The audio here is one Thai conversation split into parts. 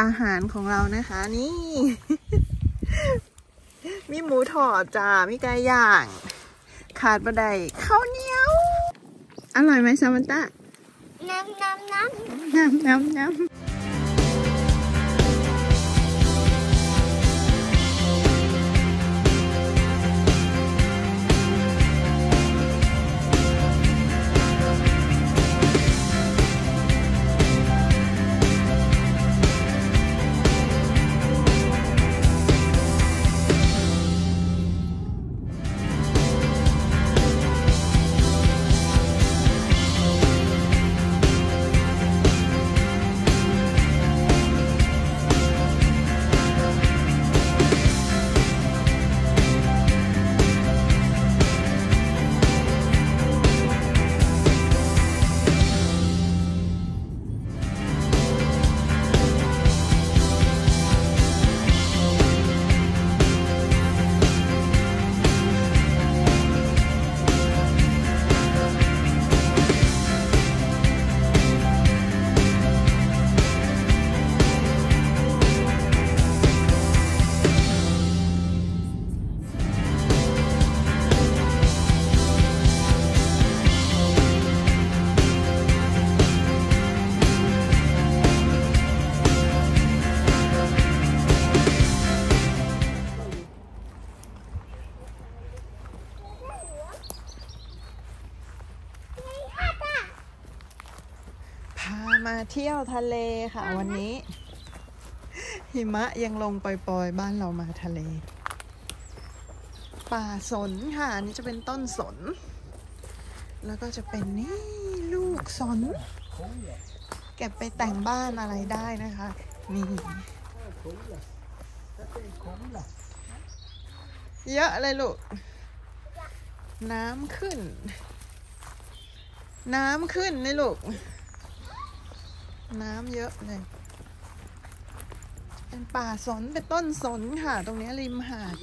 อาหารของเรานะคะ นี่ มีหมูทอดจ้ามีไก่ย่าง ขาดบะไดข้าวเหนียว อร่อยไหมซามันตาน้ำน้ำน้ำน้ำน้ำน้ำ มาเที่ยวทะเลค่ะ วันนี้ หิมะยังลงปล่อยๆ บ้านเรามาทะเล ป่าสนค่ะอันนี่จะเป็นต้นสน แล้วก็จะเป็นนี่ลูกสน เก็บไปแต่งบ้านอะไรได้นะคะ นี่เยอะเลยลูก น้ำขึ้น น้ำขึ้นนี่ลูก น้ำเยอะเลยเป็นป่าสนเป็นต้นสนค่ะ ตรงนี้ริมหาด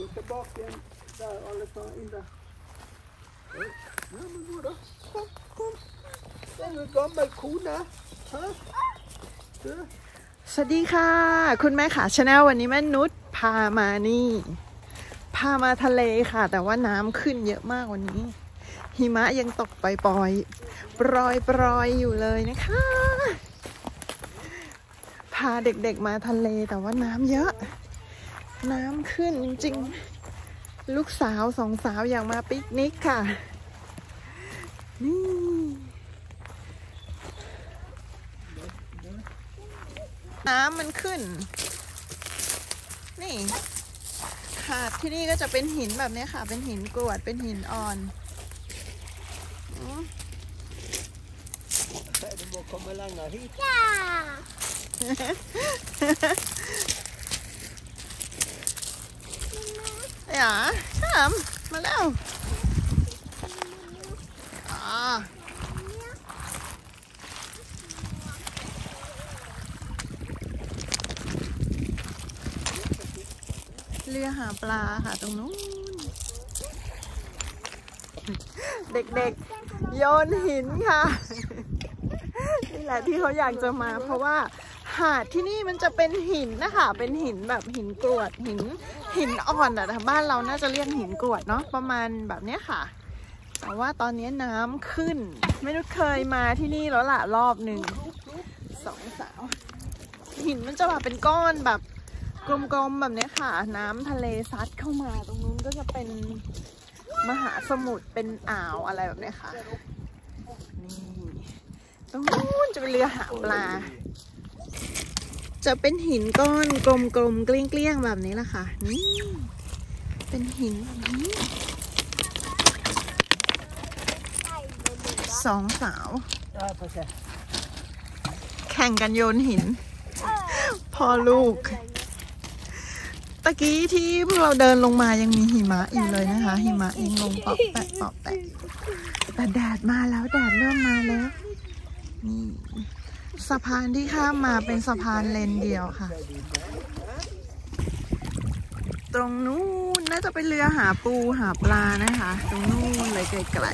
สวัสดีค่ะ คุณแม่ขาชาแนลวันนี้แม่นุชพามานี่ พามาทะเลค่ะ แต่ว่าน้ำขึ้นเยอะมากวันนี้ หิมะยังตกปล่อยๆปรอยปรอยๆอยู่เลยนะคะาเด็กๆมาทะเลแต่ว่าน้ำเยอะ น้ำขึ้นจริงๆ ลูกสาวสองสาวอยากมาปิกนิกค่ะ นี่ น้ำมันขึ้น นี่หาดที่นี่ก็จะเป็นหินแบบนี้ค่ะ เป็นหินกรวด เป็นหินอ่อนอืม Du อย่าถามมาแล้วอ่าเรือหาปลาค่ะตรงนู้น เด็กๆ โยนหินค่ะ นี่แหละที่เขาอยากจะมาเพราะว่า หาดที่นี่มันจะเป็นหินนะคะ เป็นหินแบบหินกรวดหินหินอ่อนอะแต่บ้านเราน่าจะเรียกหินกรวดเนาะประมาณแบบเนี้ยค่ะ แต่ว่าตอนนี้น้ำขึ้น ไม่รู้เคยมาที่นี่แล้วล่ะรอบหนึ่งสองสาวหินมันจะมาเป็นก้อนแบบกลมๆแบบเนี้ยค่ะ น้ำทะเลซัดเข้ามาตรงนู้นก็จะเป็นมหาสมุทรเป็นอ่าวอะไรแบบเนี้ยค่ะนี่ตรงนู้นจะเป็นเรือหาปลา จะเป็นหินก้อนกลมๆเกลี้ยงๆแบบนี้แหละค่ะ นี่ เป็นหินแบบนี้สองสาว แข่งกันโยนหิน พ่อลูก ตะกี้ที่พวกเราเดินลงมายังมีหิมะอยู่เลยนะคะ หิมะยังลงปอกแปะปอกแปะแต่แดดมาแล้วแดดเสะพานที่ข้ามมาเป็นสะพานเลนเดียวค่ะ ตรงนู้นน่าจะเป็นเรือหาปูหาปลานะคะ ตรงนู้นเลยไกล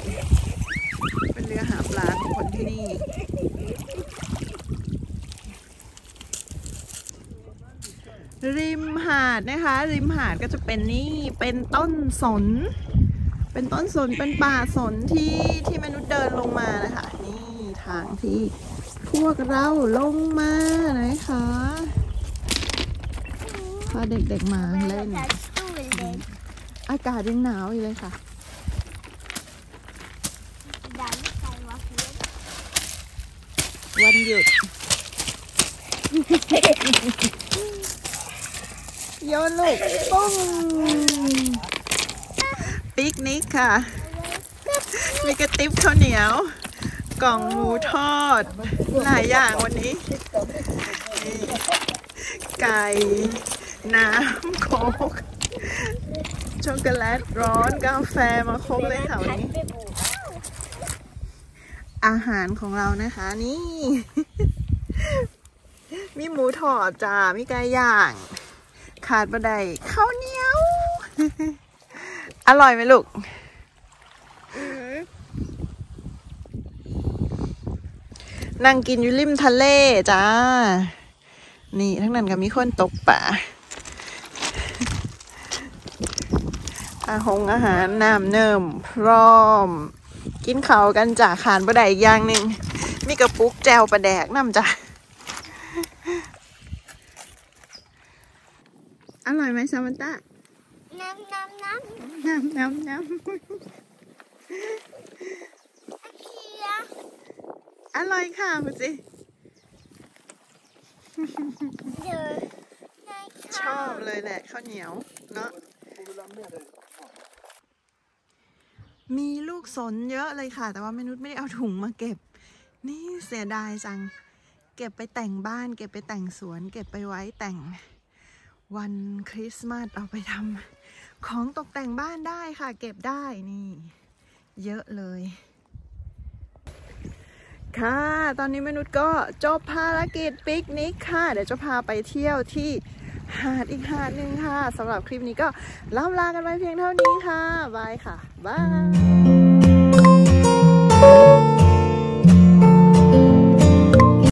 ๆเป็นเรือหาปลาของคนที่นี่ริมหาดนะคะ ริมหาดก็จะเป็นนี่เป็นต้นสน เป็นต้นสนเป็นป่าสนที่ที่มนุษย์เดินลงมานะคะ นี่ทางที่ พวกเราลงมานะคะพาเด็กๆมาเล่น Dat stoel is อากาศยังหนาวอยู่เลยค่ะ Dan zijn we hier. วันหยุด โยนลูกปุ้งปิกนิกค่ะ มีกระติบข้าวเหนียว กล่องหมูทอด หลายอย่างวันนี้ ไก่ น้ำโค้กช็อกโกแลตร้อนกาแฟมาครบเลยค่ะวันนี้ อาหารของเรานะคะนี่ มีหมูทอดจ้ามีไก่ย่าง ขาดบะไดข้าวเหนียว อร่อยไหมลูก นั่งกินอยู่ริมทะเลจ้า นี่ทั้งนั้นก็มีคนตกป่าอาหงอาหารน้ำเนิ่ม พร้อม กินเขาวกันจ้ะขานบะไดอีกอย่างหนึ่งมีกระปุกแจวปลาแดกน้ำจ้ะอร่อยไหมซามันตา Nam, nam, nam. น้ำน้ำน้ Ja. ำ อร่อยค่ะคุณสิ De. Nee, ชอบเลยแหละข้าวเหนียวเนาะ Får vi lämna det? มีลูกสนเยอะเลยค่ะ แต่ว่ามนุษย์ไม่ได้เอาถุงมาเก็บ นี่เสียดายจัง เก็บไปแต่งบ้าน เก็บไปแต่งสวน เก็บไปไว้แต่งวันคริสต์มาสเอาไปทำของตกแต่งบ้านได้ค่ะ เก็บได้นี่ เยอะเลย ค่ะ ตอนนี้มนุษย์ก็จบภารกิจปิกนิกค่ะ เดี๋ยวจะพาไปเที่ยวที่หาดอีกหาดหนึ่งค่ะสำหรับคลิปนี้ก็ล่ำลากันไปเพียงเท่านี้ค่ะ บายค่ะ บาย